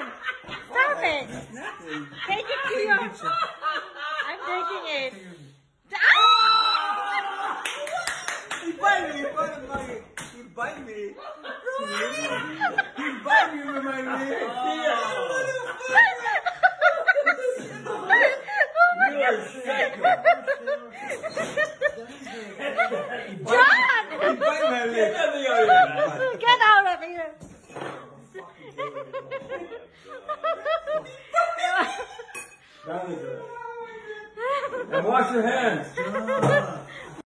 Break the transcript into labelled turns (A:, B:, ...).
A: John! Stop it. Take it to your... I'm taking it.
B: He bite me, he bite me, he bite me. He bite me with my leg. Oh. Psycho.
A: John!
B: He bite my leg. And wash your hands. Ah.